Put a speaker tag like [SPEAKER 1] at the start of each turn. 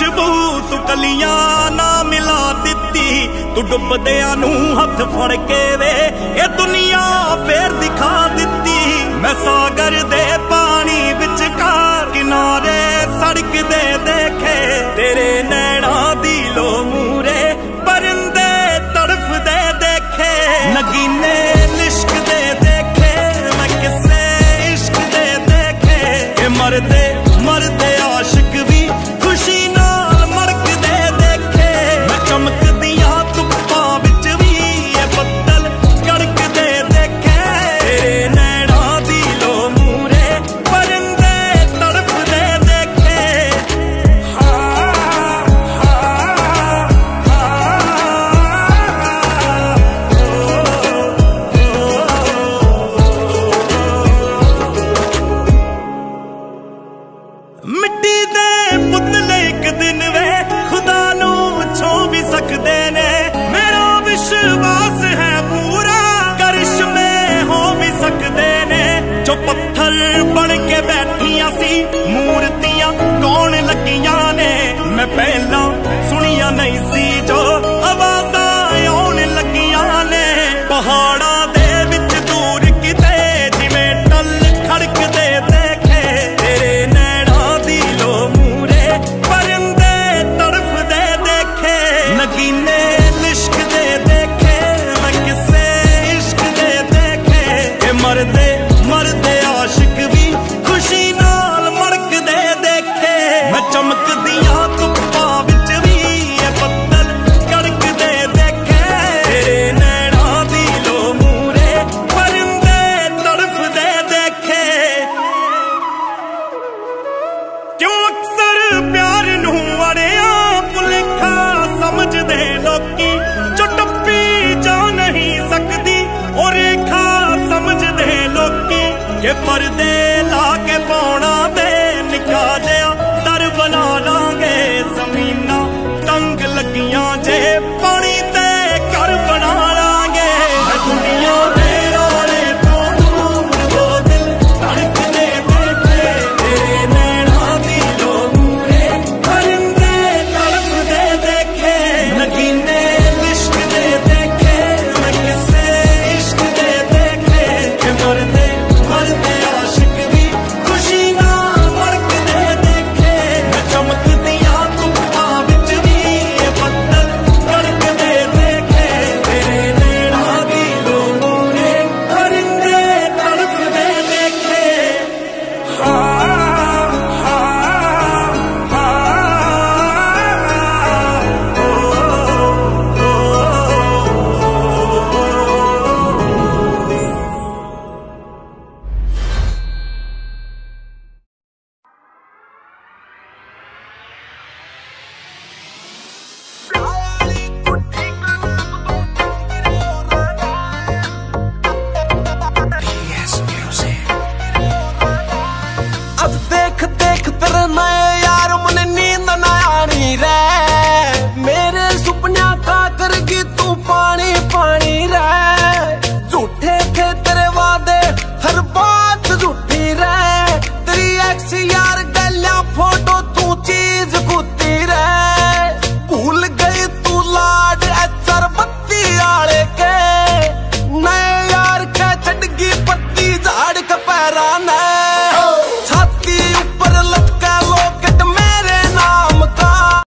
[SPEAKER 1] ਖੁਸ਼ਬੂ ਤੂੰ ਕਲੀਆਂ ਨਾ ਮਿਲਾ ਦਿੱਤੀ। ਤੂੰ ਡੁੱਬਦਿਆਂ ਨੂੰ ਹੱਥ ਫੜ ਕੇ ਵੇ, ਇਹ ਦੁਨੀਆ ਦੁਨੀਆ ਨੇ, ਮੈਂ ਪਹਿਲਾਂ ਸੁਣੀਆਂ ਨਹੀਂ ਸੀ ਜੋ ਆਵਾਜ਼ਾਂ ਆਉਣ ਲੱਗੀਆਂ ਨੇ। ਪਹਾੜਾਂ ਦੇ ਵਿੱਚ ਦੂਰ ਕਿਤੇ, ਜਿਵੇਂ ਟੱਲ ਖੜਕਦੇ ਦੇਖੇ। ਤੇਰੇ ਨੈਣਾਂ ਦੀ ਲੋ ਮੂਰੇ, ਪਰੰਦੇ ਤੜਫਦੇ ਦੇਖੇ। ਨਗੀਨੇ ਲਿਸ਼ਕਦੇ ਦੇਖੇ, ਮੈਂ ਕਿਸੇ ਇਸ਼ਕ ਦੇ ਦੇਖੇ। ਇਹ ਮਰਦੇ repare